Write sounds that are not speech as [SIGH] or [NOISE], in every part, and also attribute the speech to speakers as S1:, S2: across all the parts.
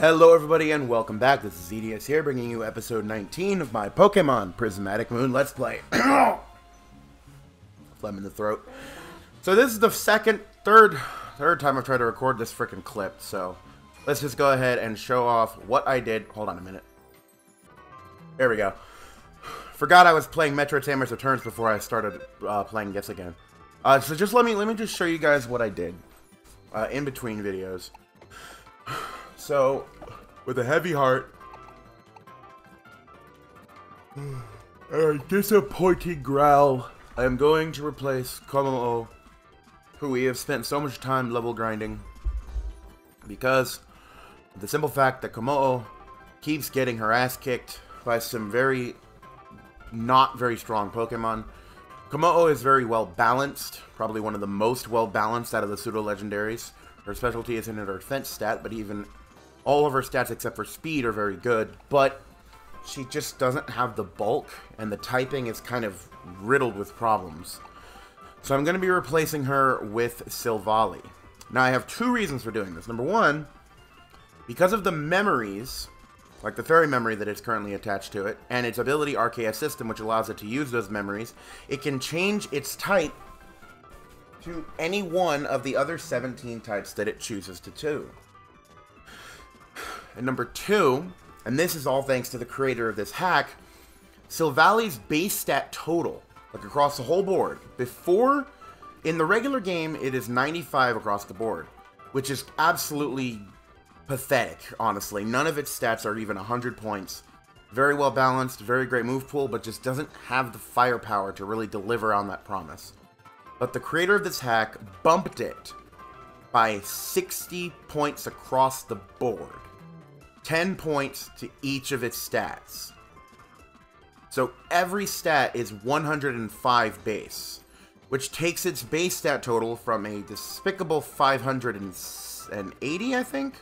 S1: Hello everybody and welcome back. This is ZDS here bringing you episode 19 of my Pokemon Prismatic Moon Let's Play. [CLEARS THROAT] Phlegm in the throat. So this is the second, third, third time I've tried to record this freaking clip, so let's just go ahead and show off what I did. Hold on a minute. There we go. Forgot I was playing Metroid Samus Returns before I started uh, playing this again. Uh, so just let me let me just show you guys what I did uh, in between videos. So, with a heavy heart [SIGHS] a disappointing growl, I am going to replace Kommo-o, who we have spent so much time level grinding, because the simple fact that Kommo-o keeps getting her ass kicked by some very not very strong Pokemon. Kommo-o is very well balanced, probably one of the most well balanced out of the pseudo legendaries. Her specialty isn't in her defense stat, but even all of her stats except for speed are very good, but she just doesn't have the bulk, and the typing is kind of riddled with problems. So I'm going to be replacing her with Silvally. Now, I have two reasons for doing this. Number one, because of the memories, like the fairy memory that is currently attached to it, and its ability RKS system, which allows it to use those memories, it can change its type to any one of the other 17 types that it chooses to do. And number two, and this is all thanks to the creator of this hack, Silvally's base stat total, like across the whole board, before, in the regular game, it is 95 across the board, which is absolutely pathetic, honestly. None of its stats are even 100 points. Very well balanced, very great move pool, but just doesn't have the firepower to really deliver on that promise. But the creator of this hack bumped it by 60 points across the board. 10 points to each of its stats. So every stat is 105 base, which takes its base stat total from a despicable 580, I think,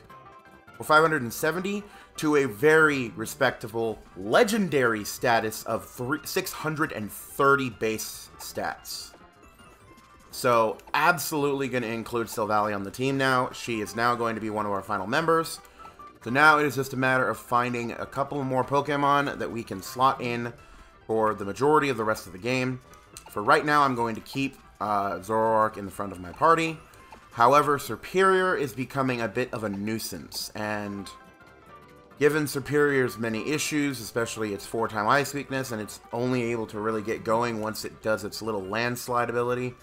S1: or 570, to a very respectable legendary status of 630 base stats. So, absolutely going to include Silvally on the team now. She is now going to be one of our final members. So now it is just a matter of finding a couple more Pokemon that we can slot in for the majority of the rest of the game. For right now, I'm going to keep uh, Zoroark in the front of my party. However, Serperior is becoming a bit of a nuisance, and given Serperior's many issues, especially its 4-time Ice weakness, and it's only able to really get going once it does its little landslide ability,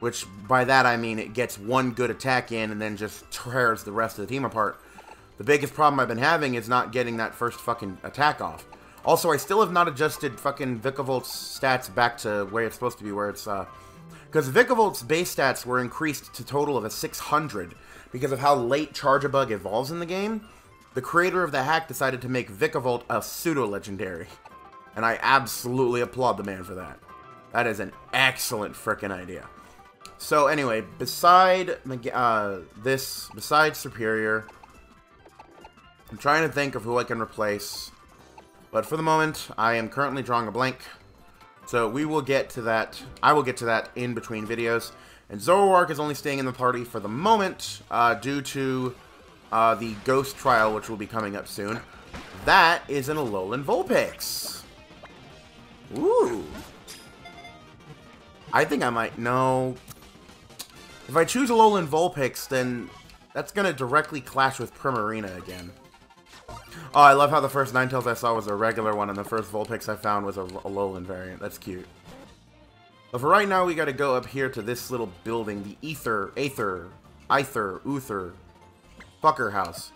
S1: which by that I mean it gets one good attack in and then just [LAUGHS] tears the rest of the team apart. The biggest problem I've been having is not getting that first fucking attack off. Also, I still have not adjusted fucking Vikavolt stats back to where it's supposed to be, where it's, uh... Because Vikavolt's base stats were increased to total of a 600 because of how late Charjabug evolves in the game. The creator of the hack decided to make Vikavolt a pseudo-legendary. And I absolutely applaud the man for that. That is an excellent freaking idea. So anyway, beside uh, this, besides Serperior, I'm trying to think of who I can replace. But for the moment, I am currently drawing a blank. So we will get to that. I will get to that in between videos. And Zoroark is only staying in the party for the moment uh, due to uh, the Ghost Trial, which will be coming up soon. That is an Alolan Vulpix. Ooh. I think I might know. If I choose Alolan Vulpix, then that's going to directly clash with Primarina again. Oh, I love how the first Ninetales I saw was a regular one, and the first Vulpix I found was a, Alolan variant. That's cute. But for right now, we gotta go up here to this little building, the Ether, Aether, Aether, Uther, Fucker House.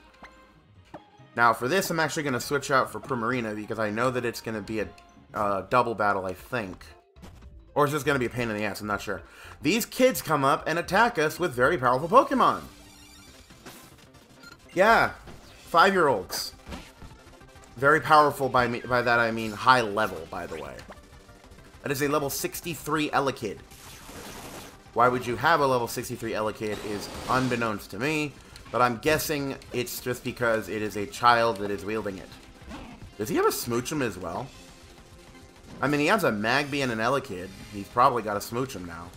S1: Now, for this, I'm actually gonna switch out for Primarina, because I know that it's gonna be a uh, double battle, I think. Or it's just gonna be a pain in the ass, I'm not sure. These kids come up and attack us with very powerful Pokemon. Yeah, five-year-olds. Very powerful by me by that I mean high level, by the way. That is a level 63 Elekid. Why would you have a level 63 Elekid is unbeknownst to me, but I'm guessing it's just because it is a child that is wielding it. Does he have a Smoochum as well? I mean, he has a Magby and an Elekid. He's probably got a Smoochum now.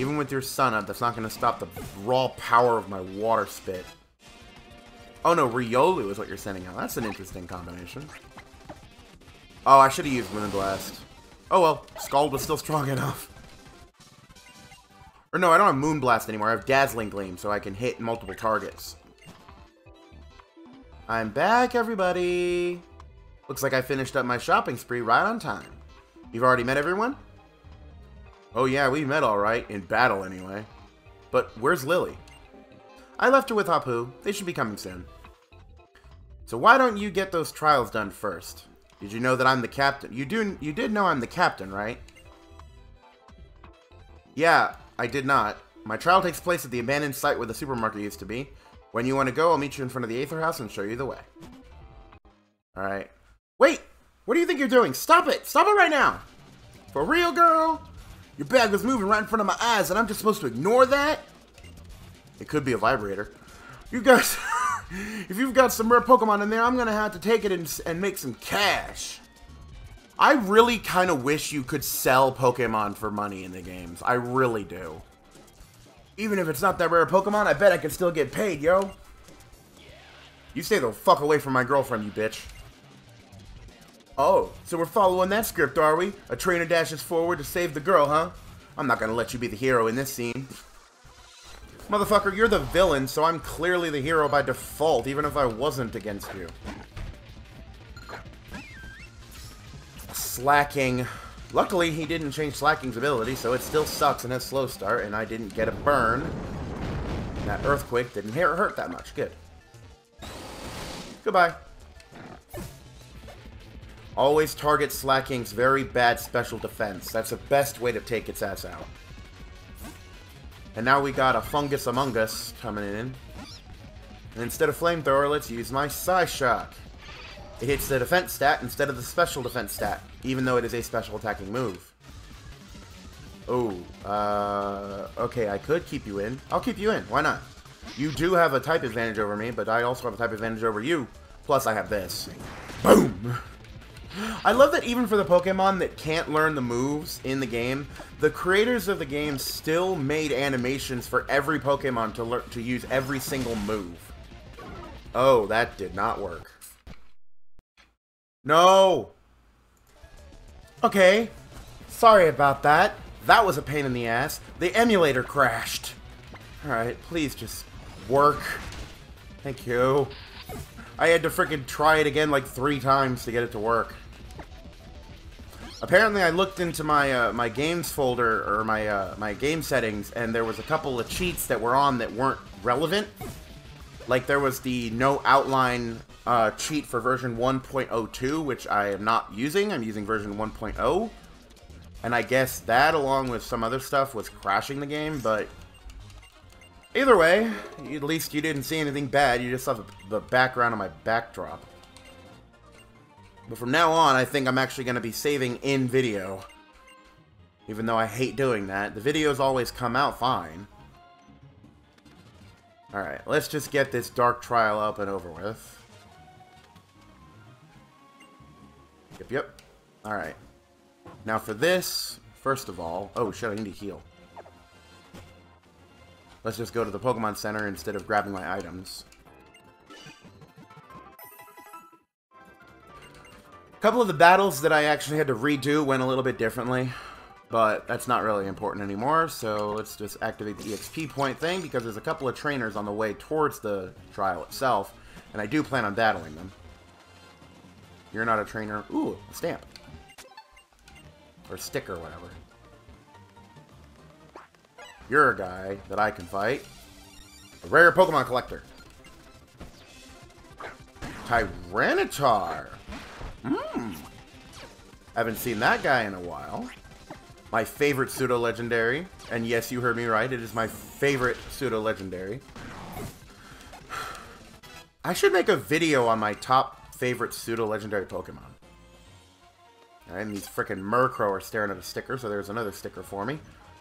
S1: Even with your sun up, that's not going to stop the raw power of my water spit. Oh no, Riolu is what you're sending out. That's an interesting combination. Oh, I should have used Moonblast. Oh well, Scald was still strong enough. Or no, I don't have Moonblast anymore. I have Dazzling Gleam, so I can hit multiple targets. I'm back, everybody! Looks like I finished up my shopping spree right on time. You've already met everyone? Oh yeah, we met alright. In battle, anyway. But where's Lillie? I left her with Hapu. They should be coming soon. So why don't you get those trials done first? Did you know that I'm the captain? You do. You did know I'm the captain, right? Yeah, I did not. My trial takes place at the abandoned site where the supermarket used to be. When you want to go, I'll meet you in front of the Aether House and show you the way. Alright. Wait! What do you think you're doing? Stop it! Stop it right now! For real, girl? Your bag was moving right in front of my eyes and I'm just supposed to ignore that? It could be a vibrator. You guys... [LAUGHS] [LAUGHS] if you've got some rare Pokemon in there, I'm gonna have to take it and, and make some cash. I really kind of wish you could sell Pokemon for money in the games. I really do. Even if it's not that rare Pokemon, I bet I can still get paid, yo. You stay the fuck away from my girlfriend, you bitch. Oh, so we're following that script, are we? A trainer dashes forward to save the girl, huh? I'm not gonna let you be the hero in this scene. Motherfucker, you're the villain, so I'm clearly the hero by default, even if I wasn't against you. Slaking. Luckily, he didn't change Slaking's ability, so it still sucks in his slow start, and I didn't get a burn. That Earthquake didn't hurt that much. Good. Goodbye. Always target Slaking's very bad special defense. That's the best way to take its ass out. And now we got a Fungus Among Us coming in. And instead of Flamethrower, let's use my Psyshock. It hits the defense stat instead of the special defense stat, even though it is a special attacking move. Oh, uh, okay, I could keep you in. I'll keep you in, why not? You do have a type advantage over me, but I also have a type advantage over you. Plus, I have this. Boom! I love that even for the Pokemon that can't learn the moves in the game, the creators of the game still made animations for every Pokemon to learn to use every single move. Oh, that did not work. No! Okay. Sorry about that. That was a pain in the ass. The emulator crashed. Alright, please just work. Thank you. I had to freaking try it again like three times to get it to work. Apparently, I looked into my uh, my games folder or my uh, my game settings, and there was a couple of cheats that were on that weren't relevant. Like there was the no outline uh, cheat for version 1.02, which I am not using. I'm using version 1.0, and I guess that, along with some other stuff, was crashing the game. But either way, at least you didn't see anything bad. You just saw the, the background of my backdrop. But from now on, I think I'm actually going to be saving in video. Even though I hate doing that. The videos always come out fine. Alright, let's just get this Dark Trial up and over with. Yep, yep. Alright. Now for this, first of all... Oh, shit, I need to heal. Let's just go to the Pokemon Center instead of grabbing my items. Couple of the battles that I actually had to redo went a little bit differently, but that's not really important anymore, so let's just activate the EXP point thing, because there's a couple of trainers on the way towards the trial itself, and I do plan on battling them. You're not a trainer. Ooh, a stamp. Or sticker, whatever. You're a guy that I can fight. A rare Pokemon collector. Tyranitar. Hmm. Haven't seen that guy in a while. My favorite pseudo-legendary. And yes, you heard me right. It is my favorite pseudo-legendary. [SIGHS] I should make a video on my top favorite pseudo-legendary Pokemon. And these freaking Murkrow are staring at a sticker, so there's another sticker for me.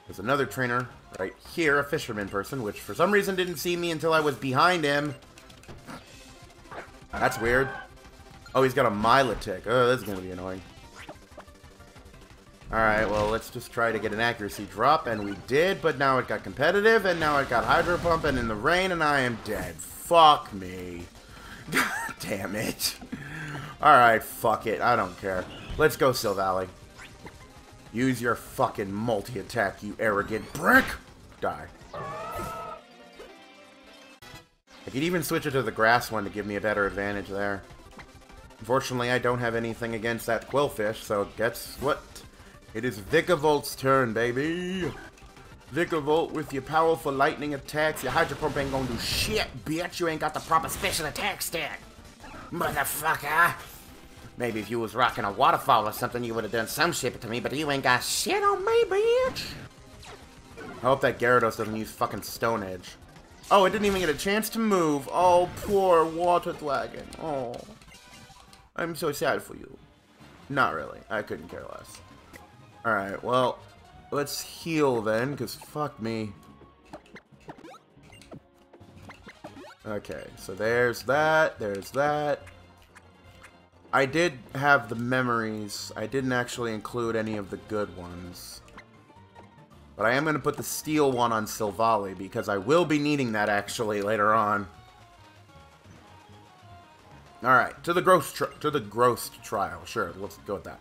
S1: There's another trainer right here, a fisherman person, which for some reason didn't see me until I was behind him. That's weird. Oh, he's got a Milotic. Oh, that's going to be annoying. Alright, well, let's just try to get an accuracy drop, and we did, but now it got competitive, and now it got Hydro Pump, and in the rain, and I am dead. Fuck me. [LAUGHS] God damn it. Alright, fuck it. I don't care. Let's go, Silvally. Use your fucking multi-attack, you arrogant brick! Die. I could even switch it to the grass one to give me a better advantage there. Unfortunately, I don't have anything against that Qwilfish, so guess what? It is Vikavolt turn, baby! Vikavolt with your powerful lightning attacks. Your Hydro Pump ain't gonna do shit, bitch! You ain't got the proper special attack stack! Motherfucker! Maybe if you was rocking a waterfall or something, you would have done some shit to me, but you ain't got shit on me, bitch! I hope that Gyarados doesn't use fucking Stone Edge. Oh, it didn't even get a chance to move. Oh, poor Water Dragon. Oh. I'm so sad for you. Not really. I couldn't care less. Alright, well, let's heal then, because fuck me. Okay, so there's that, there's that. I did have the memories. I didn't actually include any of the good ones. But I am going to put the steel one on Silvally, because I will be needing that actually later on. All right, to the ghost to the ghost trial. Sure, let's go with that.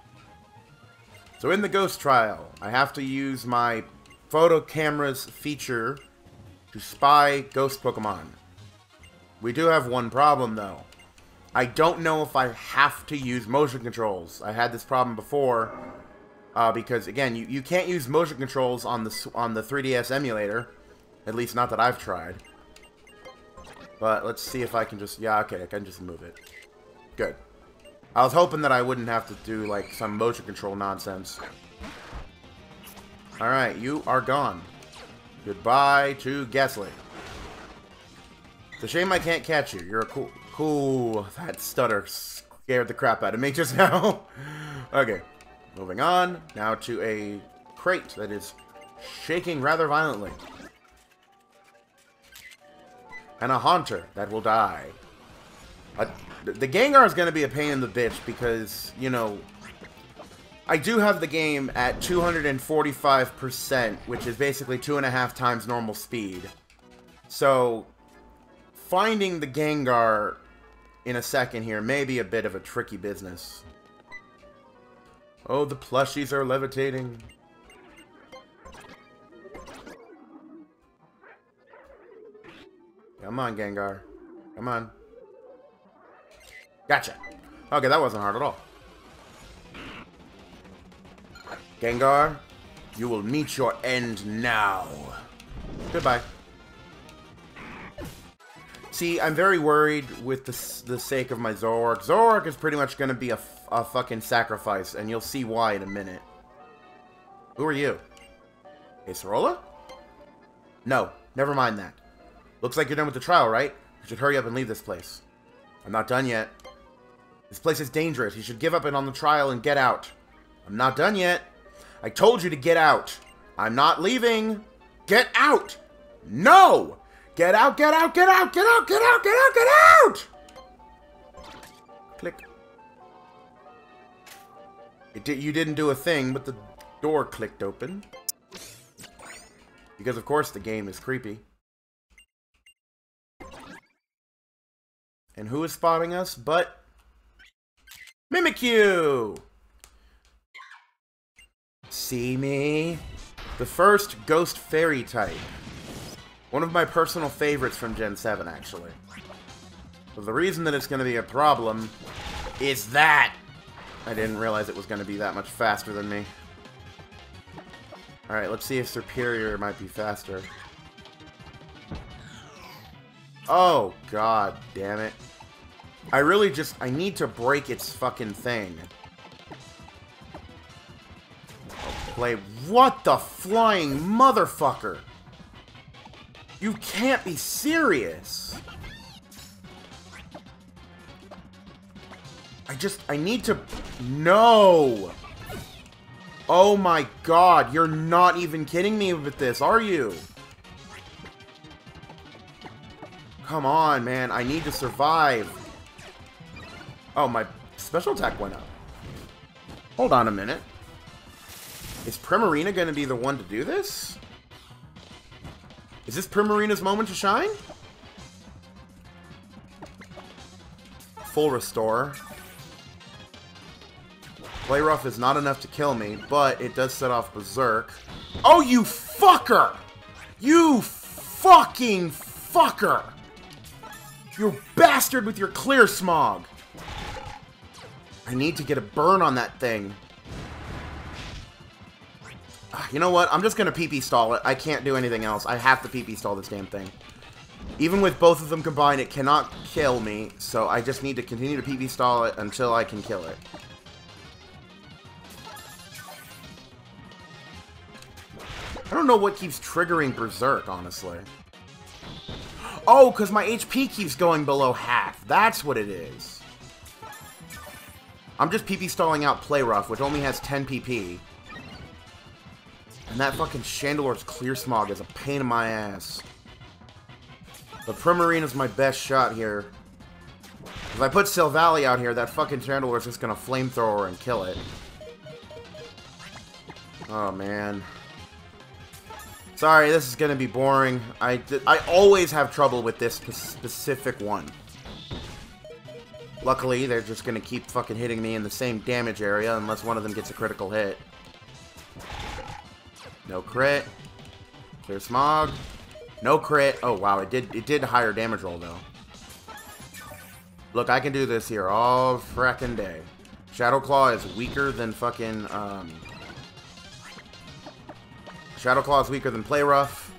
S1: So in the ghost trial, I have to use my photo cameras feature to spy ghost Pokemon. We do have one problem though. I don't know if I have to use motion controls. I had this problem before uh, because again, you, you can't use motion controls on the on the 3DS emulator. At least not that I've tried. But let's see if I can just... Yeah, okay, I can just move it. Good. I was hoping that I wouldn't have to do, like, some motion control nonsense. Alright, you are gone. Goodbye to Gastly. It's a shame I can't catch you. You're a cool... Cool... That stutter scared the crap out of me just [LAUGHS] now. okay. Moving on. Now to a crate that is shaking rather violently and a Haunter that will die. The Gengar is going to be a pain in the bitch because, you know, I do have the game at 245%, which is basically two and a half times normal speed. So, finding the Gengar in a second here may be a bit of a tricky business. Oh, the plushies are levitating. Come on, Gengar. Come on. Gotcha. Okay, that wasn't hard at all. Gengar, you will meet your end now. Goodbye. See, I'm very worried with the, the sake of my Zoroark. Zoroark is pretty much going to be a, a fucking sacrifice, and you'll see why in a minute. Who are you? Acerola? No, never mind that. Looks like you're done with the trial, right? You should hurry up and leave this place. I'm not done yet. This place is dangerous. You should give up it on the trial and get out. I'm not done yet. I told you to get out. I'm not leaving. Get out! No! Get out, get out, get out, get out, get out, get out, get out! Click. It did, you didn't do a thing, but the door clicked open. Because, of course, the game is creepy. And who is spotting us but Mimikyu! See me? The first Ghost Fairy type. One of my personal favorites from Gen 7, actually. But the reason that it's going to be a problem is that I didn't realize it was going to be that much faster than me. Alright, let's see if Serperior might be faster. Oh, god damn it. I really just, I need to break its fucking thing. Play, what the flying motherfucker? You can't be serious. I just, I need to, no. Oh my god, you're not even kidding me with this, are you? Come on, man. I need to survive. Oh, my special attack went up. Hold on a minute. Is Primarina going to be the one to do this? Is this Primarina's moment to shine? full restore. Play Rough is not enough to kill me, but it does set off Berserk. Oh, you fucker! You fucking fucker! You bastard with your clear smog! I need to get a burn on that thing. Ah, you know what? I'm just gonna PP stall it. I can't do anything else. I have to PP stall this damn thing. Even with both of them combined, it cannot kill me, so I just need to continue to PP stall it until I can kill it. I don't know what keeps triggering Berserk, honestly. Oh, because my HP keeps going below half. That's what it is. I'm just PP stalling out Play Rough, which only has 10 PP. And that fucking Chandelure's Clear Smog is a pain in my ass. The Primarina is my best shot here. If I put Silvally out here, that fucking Chandelure is just gonna flamethrower and kill it. Oh, man. Sorry, this is gonna be boring. I, I always have trouble with this specific one. Luckily, they're just gonna keep fucking hitting me in the same damage area unless one of them gets a critical hit. No crit. Clear smog. No crit. Oh wow, it did it did higher damage roll though. Look, I can do this here all fracking day. Shadow Claw is weaker than fucking um Shadow Claw is weaker than Play Rough.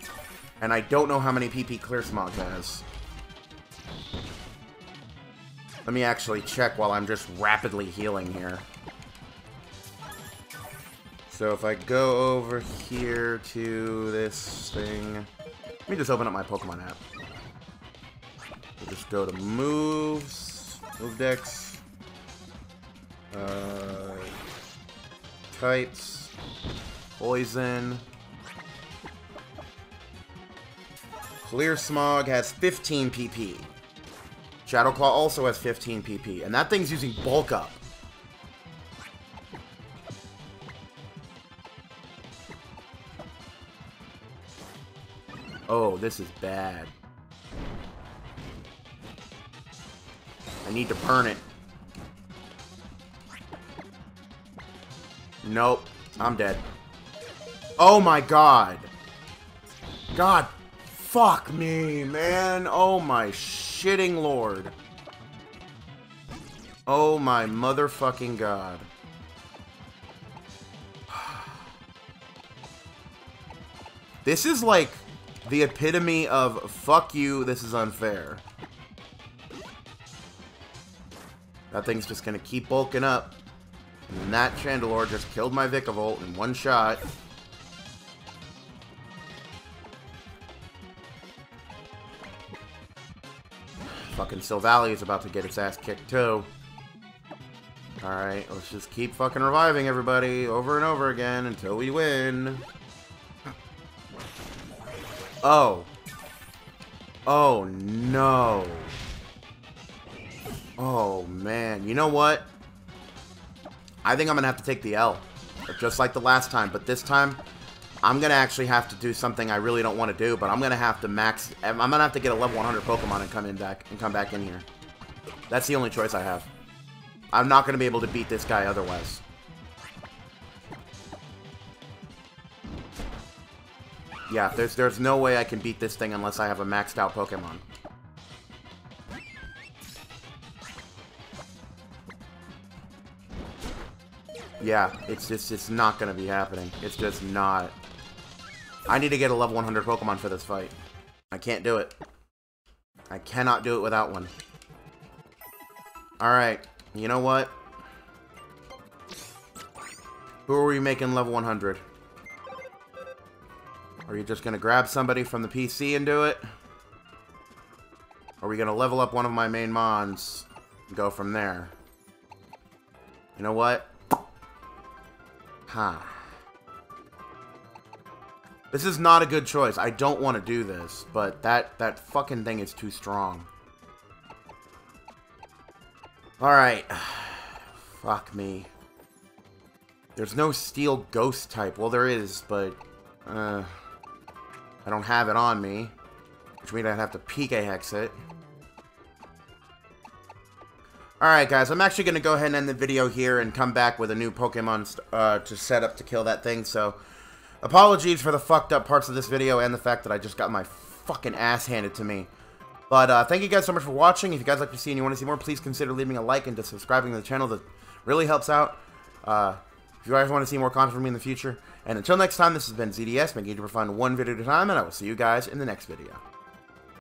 S1: And I don't know how many PP Clear Smog has. Let me actually check while I'm just rapidly healing here. So if I go over here to this thing... Let me just open up my Pokemon app. We'll just go to moves, move decks, uh, types, poison. Clear Smog has 15 PP. Shadow Claw also has 15 PP, and that thing's using Bulk Up. Oh, this is bad. I need to burn it. Nope. I'm dead. Oh my god. God fuck me, man. Oh my shitting lord. Oh my motherfucking god. [SIGHS] This is like the epitome of fuck you, this is unfair. That thing's just gonna keep bulking up. And that Chandelure just killed my Vikavolt in one shot. Fucking Silvally is about to get its ass kicked too. Alright, let's just keep fucking reviving everybody over and over again until we win. Oh. Oh, no. Oh, man. You know what? I think I'm going to have to take the L. Just like the last time. But this time, I'm going to actually have to do something I really don't want to do, but I'm going to have to max... I'm going to have to get a level 100 Pokemon and come in back and come back in here. That's the only choice I have. I'm not going to be able to beat this guy otherwise. Yeah, there's there's no way I can beat this thing unless I have a maxed out Pokemon. Yeah, it's just it's not gonna be happening. It's just not. I need to get a level 100 Pokemon for this fight. I can't do it. I cannot do it without one. Alright, you know what? Who are we making level 100? Are you just going to grab somebody from the PC and do it? Or are we going to level up one of my main mons and go from there? You know what? Huh. This is not a good choice. I don't want to do this, but that, that fucking thing is too strong. Alright. [SIGHS] Fuck me. There's no steel ghost type. Well, there is, but... Uh, I don't have it on me. Which means I'd have to PKHeX it. Alright guys, I'm actually going to go ahead and end the video here and come back with a new Pokemon uh, to set up to kill that thing, so... Apologies for the fucked up parts of this video and the fact that I just got my fucking ass handed to me. But uh, thank you guys so much for watching. If you guys like to see and you want to see more, please consider leaving a like and just subscribing to the channel. That really helps out. Uh, if you guys want to see more content from me in the future. And until next time, this has been ZDS, making for fun one video at a time, and I will see you guys in the next video.